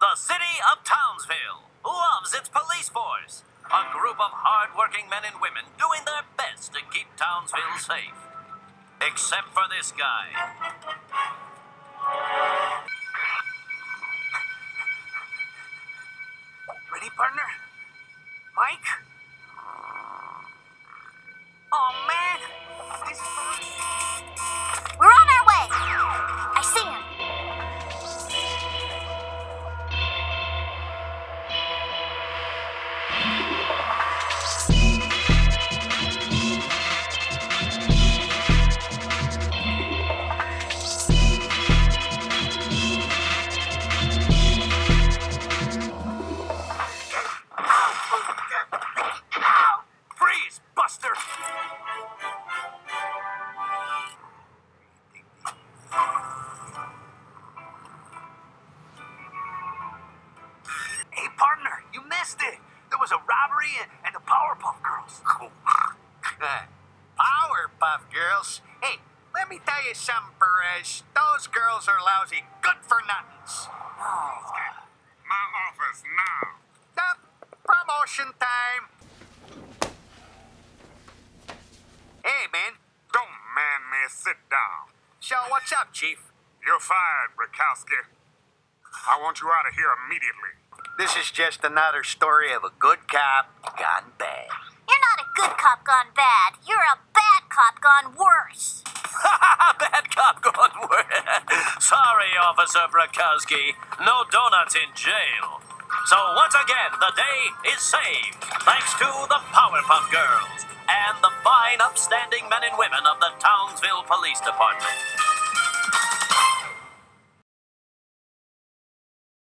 The city of Townsville loves its police force. A group of hard-working men and women doing their best to keep Townsville safe. Except for this guy. It. There was a robbery and, and the Powerpuff Girls. Powerpuff Girls? Hey, let me tell you something, Perez. Those girls are lousy, good for nothings. Oh. My office now. The promotion time. Hey, man. Don't man me. Sit down. So, what's up, Chief? You're fired, Brakowski. I want you out of here immediately. This is just another story of a good cop gone bad. You're not a good cop gone bad. You're a bad cop gone worse. Bad cop gone worse. Sorry, Officer Brakowski. No donuts in jail. So once again, the day is saved thanks to the Powerpuff Girls and the fine, upstanding men and women of the Townsville Police Department.